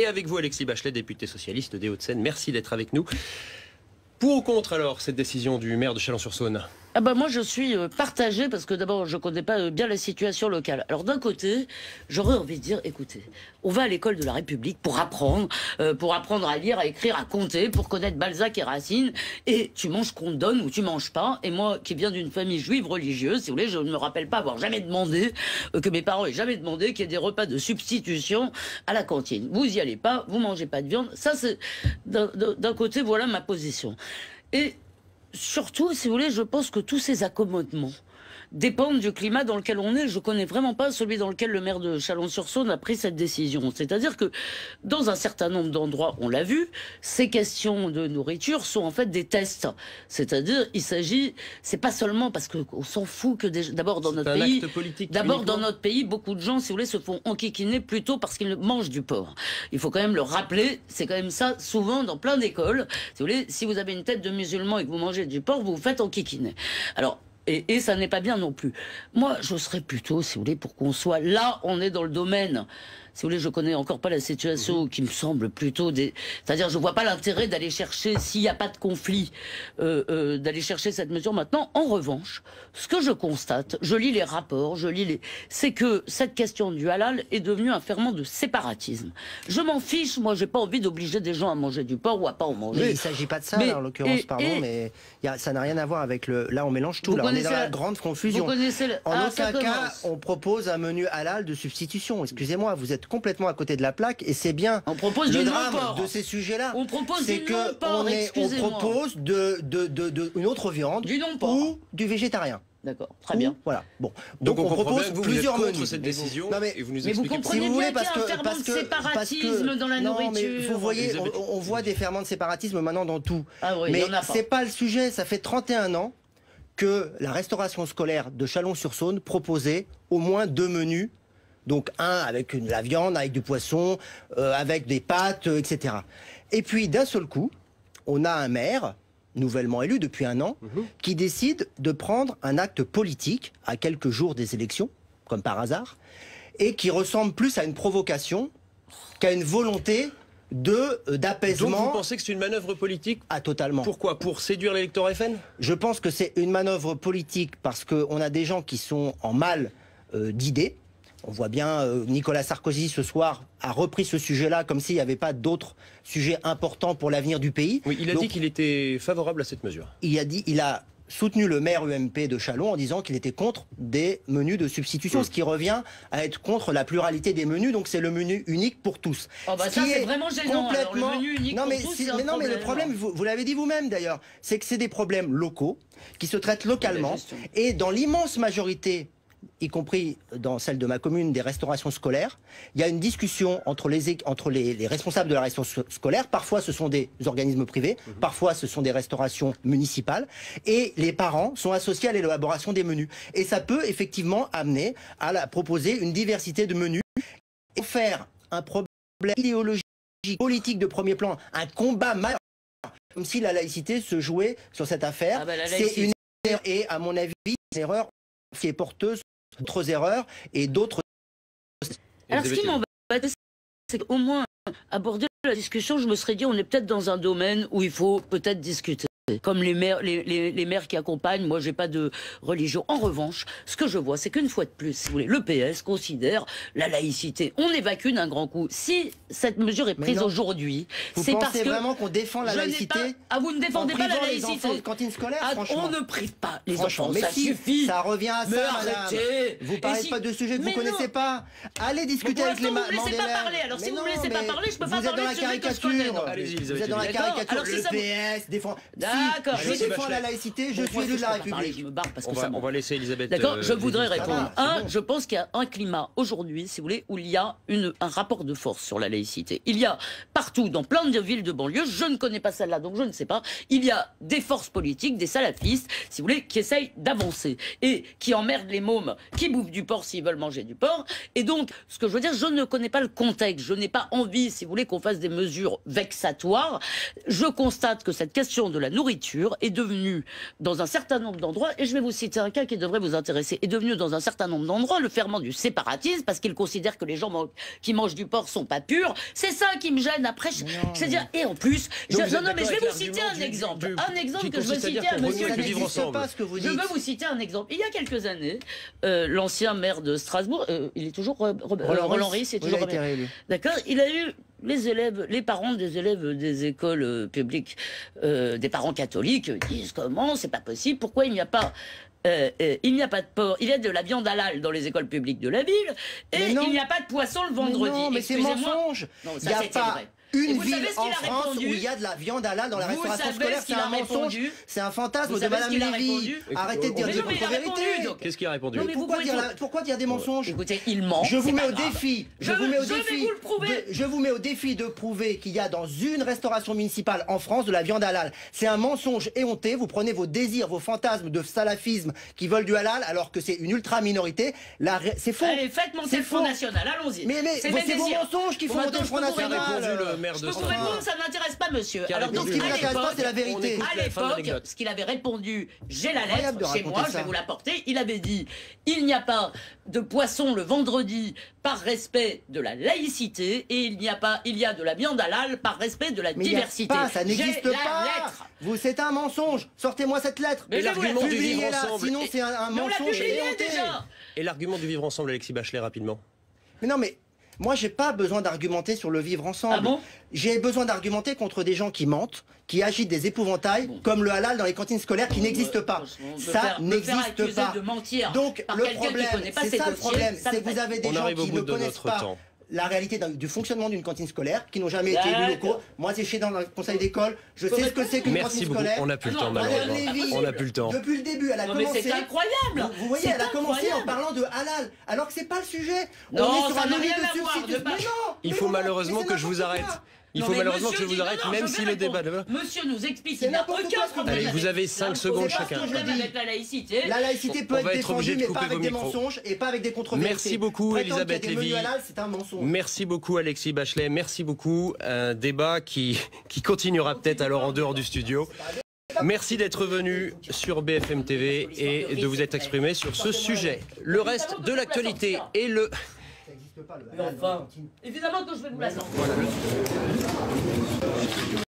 Et avec vous, Alexis Bachelet, député socialiste des Hauts-de-Seine. Merci d'être avec nous. Pour ou contre alors cette décision du maire de Chalon-sur-Saône? Ah bah moi je suis euh, partagée parce que d'abord je connais pas euh, bien la situation locale. Alors d'un côté, j'aurais envie de dire écoutez, on va à l'école de la République pour apprendre, euh, pour apprendre à lire, à écrire, à compter, pour connaître Balzac et Racine et tu manges qu'on te donne ou tu manges pas. Et moi qui viens d'une famille juive religieuse, si vous voulez, je ne me rappelle pas avoir jamais demandé que mes parents aient jamais demandé qu'il y ait des repas de substitution à la cantine. Vous y allez pas, vous mangez pas de viande. Ça c'est d'un côté voilà ma position. Et surtout, si vous voulez, je pense que tous ces accommodements dépendent du climat dans lequel on est. Je connais vraiment pas celui dans lequel le maire de Chalon-sur-Saône a pris cette décision. C'est-à-dire que dans un certain nombre d'endroits, on l'a vu, ces questions de nourriture sont en fait des tests. C'est-à-dire, il s'agit, c'est pas seulement parce qu'on s'en fout que d'abord dans notre pays, d'abord dans notre pays, beaucoup de gens, si vous voulez, se font enquiquiner plutôt parce qu'ils mangent du porc. Il faut quand même le rappeler. C'est quand même ça souvent dans plein d'écoles. Si vous voulez, si vous avez une tête de musulman et que vous mangez du porc, vous vous faites enquiquiner. Alors et, ça n'est pas bien non plus. Moi, je serais plutôt, si vous voulez, pour qu'on soit là, on est dans le domaine si vous voulez, je connais encore pas la situation qui me semble plutôt des. C'est-à-dire, je vois pas l'intérêt d'aller chercher, s'il n'y a pas de conflit, euh, euh, d'aller chercher cette mesure maintenant. En revanche, ce que je constate, je lis les rapports, je lis les. C'est que cette question du halal est devenue un ferment de séparatisme. Je m'en fiche, moi, j'ai pas envie d'obliger des gens à manger du porc ou à pas en manger. Mais il s'agit pas de ça, en l'occurrence, pardon, mais ça n'a rien à voir avec le. Là, on mélange tout. Là, on est dans la, grande confusion. Vous connaissez En ah, aucun cas, on propose un menu halal de substitution. Excusez-moi, vous êtes complètement à côté de la plaque et c'est bien on propose le drame de ces sujets-là. On propose c'est que on, on, propose de, de, de, une autre viande du ou du végétarien. D'accord, très bien. Voilà. Bon. Donc, on, propose plusieurs menus. cette décision. mais, et vous nous mais vous comprenez si vous voulez, parce que, parce que, séparatisme dans la non, nourriture. Mais vous voyez, on, voit des ferments de séparatisme maintenant dans tout. Ah oui, mais c'est pas le sujet. Ça fait 31 ans que la restauration scolaire de Chalon-sur-Saône proposait au moins deux menus donc un avec une, la viande, avec du poisson, euh, avec des pâtes, euh, etc. Et puis d'un seul coup, on a un maire nouvellement élu depuis un an, mhm. qui décide de prendre un acte politique à quelques jours des élections, comme par hasard, et qui ressemble plus à une provocation qu'à une volonté de euh, d'apaisement. Donc vous pensez que c'est une manœuvre politique Ah totalement. Pourquoi? Pour séduire l'électorat FN Je pense que c'est une manœuvre politique parce qu'on a des gens qui sont en mal d'idées, on voit bien, euh, Nicolas Sarkozy ce soir a repris ce sujet-là comme s'il n'y avait pas d'autres sujets importants pour l'avenir du pays. Oui, il a dit qu'il était favorable à cette mesure. Il a dit, il a soutenu le maire UMP de Chalon en disant qu'il était contre des menus de substitution, ce qui revient à être contre la pluralité des menus. Donc c'est le menu unique pour tous. Oh bah ça c'est vraiment gênant. Complètement... le menu unique non, mais pour tous, mais non, mais le problème, vous, vous l'avez dit vous-même d'ailleurs, c'est que c'est des problèmes locaux qui se traitent localement et dans l'immense majorité y compris dans celle de ma commune, des restaurations scolaires. Il y a une discussion entre les, entre les, responsables de la restauration scolaire. Parfois, ce sont des organismes privés, mhm. parfois, ce sont des restaurations municipales. Et les parents sont associés à l'élaboration des menus. Et ça peut effectivement amener à la, proposer une diversité de menus et faire un problème idéologique, politique de premier plan, un combat majeur, comme si la laïcité se jouait sur cette affaire. Ah bah, C'est une erreur, et à mon avis, une erreur qui est porteuse d'autres erreurs et d'autres. Alors, ce qui m'embête, c'est qu'au moins, aborder la discussion, je me serais dit, on est peut-être dans un domaine où il faut peut-être discuter. Comme les maires, les, les, maires qui accompagnent, moi j'ai pas de religion. En revanche, ce que je vois, c'est qu'une fois de plus, si vous voulez, le PS considère la laïcité. On évacue d'un grand coup. Si cette mesure est prise aujourd'hui, c'est parce que vraiment qu'on défend la laïcité. Ah, vous ne défendez pas la laïcité. Les cantine scolaire, ah, On ne prive pas les enfants. Mais ça suffit. Ça revient à ça, madame. Vous parlez pas de sujets que vous connaissez pas. Allez discuter avec les. Vous me laissez pas parler. Alors si vous me laissez pas parler, je peux pas parler de sujets que je connais. Vous êtes dans la caricature. Le PS défend. D'accord. Je défends la laïcité, je suis élu de la République. Je me barre parce que ça On va laisser Elisabeth. D'accord, euh, je voudrais répondre. Un, je pense qu'il y a un climat aujourd'hui, si vous voulez, où il y a une, un rapport de force sur la laïcité. Il y a partout, dans plein de villes de banlieue, je ne connais pas celle-là, donc je ne sais pas, il y a des forces politiques, des salafistes, si vous voulez, qui essayent d'avancer et qui emmerdent les mômes qui bouffent du porc s'ils veulent manger du porc. Et donc, ce que je veux dire, je ne connais pas le contexte, je n'ai pas envie, si vous voulez, qu'on fasse des mesures vexatoires. Je constate que cette question de la nourriture nourriture est devenue, dans un certain nombre d'endroits, et je vais vous citer un cas qui devrait vous intéresser, est devenu dans un certain nombre d'endroits le ferment du séparatisme parce qu'ils considèrent que les gens qui mangent du porc sont pas purs. C'est ça qui me gêne. Après, je, veux dire, et en plus, je, non, non, mais je vais vous citer un exemple, un exemple que je veux citer à Monsieur. Je veux vous citer un exemple. Il y a quelques années, euh, l'ancien maire de Strasbourg, euh, il est toujours euh, Roland Ries, c'est toujours. D'accord. Il a eu les élèves, les parents des élèves des écoles euh, publiques, euh, des parents catholiques disent comment c'est pas possible, pourquoi il n'y a pas euh, il n'y a pas de porc, il y a de la viande halal dans les écoles publiques de la ville, et il n'y a pas de poisson le vendredi. Mais non, mais c'est mensonge. il n'y a pas une ville en France où il y a de la viande halal dans la restauration scolaire, c'est un mensonge, c'est un fantasme de Madame Lévy. Arrêtez de dire des contre-vérités. Qu'est-ce qu'il a répondu pourquoi dire, des mensonges Écoutez, il ment. Je vous mets au défi. Je vous mets au défi. Je vous mets au défi de prouver qu'il y a dans une restauration municipale en France de la viande halal. C'est un mensonge éhonté. Vous prenez vos désirs, vos fantasmes de salafisme qui veulent du halal alors que c'est une ultra minorité. C'est faux. Allez, faites monter le Front National. Allons-y. Mais c'est vos mensonges qui font monter le Front National je peux vous répondre, ça ne m'intéresse pas, monsieur. Alors, donc, ce qui m'intéresse pas, c'est la vérité. À l'époque, ce qu'il avait répondu, j'ai la lettre chez moi, je vais vous la porter. Il avait dit il n'y a pas de poisson le vendredi par respect de la laïcité et il n'y a pas, il y a de la viande halal par respect de la diversité. Pas, ça n'existe pas. Vous, c'est un mensonge. Sortez-moi cette lettre. Mais l'argument du vivre ensemble. Sinon, c'est un, mensonge. Et l'argument du vivre ensemble, Alexis Bachelet, rapidement. Mais non, mais moi, j'ai pas besoin d'argumenter sur le vivre ensemble. Ah j'ai besoin d'argumenter contre des gens qui mentent, qui agitent des épouvantails, comme le halal dans les cantines scolaires, qui n'existent pas. Ça n'existe pas. Donc le problème, c'est ça le problème, c'est que vous avez des gens qui ne connaissent pas la réalité du fonctionnement d'une cantine scolaire, qui n'ont jamais été élus locaux. Moi, j'ai chez dans le conseil d'école, je sais ce que c'est qu'une cantine beaucoup. scolaire. On n'a plus le temps, malheureusement. On n'a plus le temps. Depuis le début, elle a commencé. C'est incroyable. Vous, voyez, elle a commencé en parlant de halal, alors que c'est pas le sujet. On est sur un avis de substitution. Il faut malheureusement que je vous arrête. Il faut malheureusement que je vous arrête, même si le débat. Monsieur nous explique qu'il n'y a aucun problème. Allez, vous avez 5 secondes chacun. La laïcité. La laïcité peut être défendue, mais pas avec des mensonges et pas avec des controverses. Merci beaucoup, Elisabeth Lévy. Merci beaucoup, Alexis Bachelet. Merci beaucoup. Un débat qui, qui continuera peut-être alors en dehors du studio. Merci d'être venu sur BFM TV et de vous être exprimé sur ce sujet. Le reste de l'actualité et le enfin, évidemment que je vais vous la sortir.